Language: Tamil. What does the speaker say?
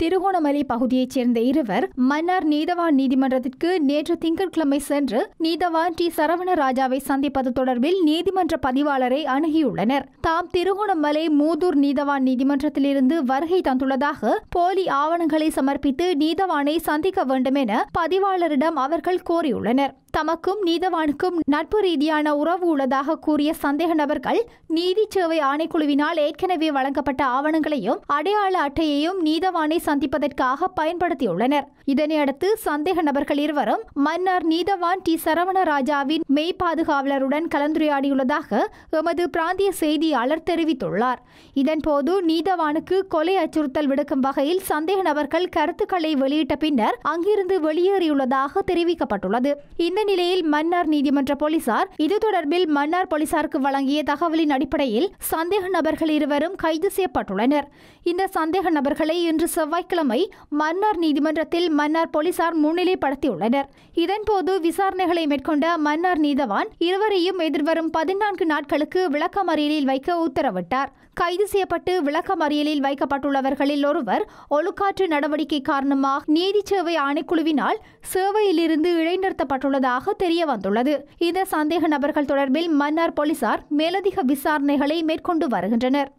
திருகோணமலை பகுதியைச் சேர்ந்த இருவர் மன்னார் நீதவான் நீதிமன்றத்திற்கு நேற்று திங்கட்கிழமை சென்று நீதவான் டி. சரவணராஜாவை சந்திப்பது தொடர்பில் நீதிமன்ற பதிவாளரை அணுகியுள்ளனர். தாம் திருகோணமலை மூதூர் நீதவான் நீதிமன்றத்திலிருந்து வருகை தந்துள்ளதாக போலி ஆவணங்களை சமர்ப்பித்து நீதவானை சந்திக்க வேண்டும் என பதிவாளரிடம் அவர்கள் கோரியுள்ளனர். தமக்கும் நீதவானுக்கும் நட்பு ரீதியான உறவு உள்ளதாக கூறிய சந்தேக நபர்கள் நீதி சேவை ஆணைக்குழுவினால் ஏற்கனவே வழங்கப்பட்ட ஆவணங்களையும் அடையாள அட்டையையும் நீதவானை சந்திப்பதற்காக பயன்படுத்தியுள்ளனர். இதனையடுத்து சந்தேக நபர்கள் இருவரும் மன்னார் நீதவான் டி. சரவணராஜாவின் மெய் பாதுகாவலருடன் கலந்துரையாடியுள்ளதாக எமது பிராந்திய செய்தியாளர் தெரிவித்துள்ளார். இதன்போது நீதவானுக்கு கொலை அச்சுறுத்தல் விடுக்கும் வகையில் சந்தேக நபர்கள் கருத்துக்களை வெளியிட்ட பின்னர் அங்கிருந்து வெளியேறியுள்ளதாக தெரிவிக்கப்பட்டுள்ளது. இந்த இந்நிலையில் மன்னார் நீதிமன்ற போலீசார் இது தொடர்பில் மன்னார் போலீசாருக்கு வழங்கிய தகவலின் அடிப்படையில் சந்தேக நபர்கள் இருவரும் கைது செய்யப்பட்டுள்ளனர். இந்த சந்தேக நபர்களை இன்று செவ்வாய்க்கிழமை மன்னார் நீதிமன்றத்தில் மன்னார் போலீசார் முன்னிலைப்படுத்தியுள்ளனர். இதன்போது விசாரணைகளை மேற்கொண்ட மன்னார் நீதவான் இருவரையும் எதிர்வரும் பதினான்கு நாட்களுக்கு விளக்கமறியலில் வைக்க உத்தரவிட்டார். கைது செய்யப்பட்டு விளக்கமறியலில் வைக்கப்பட்டுள்ளவர்களில் ஒருவர் ஒழுக்காற்று நடவடிக்கை காரணமாக நீதி சேவை ஆணைக்குழுவினால் சேவையிலிருந்து இடைநிறுத்தப்பட்டுள்ளதாக தெரிய வந்துள்ளது இந்த சந்தேக நபர்கள் தொடர்பில் மன்னார் போலீசார் மேலதிக விசாரணைகளை மேற்கொண்டு வருகின்றனர்.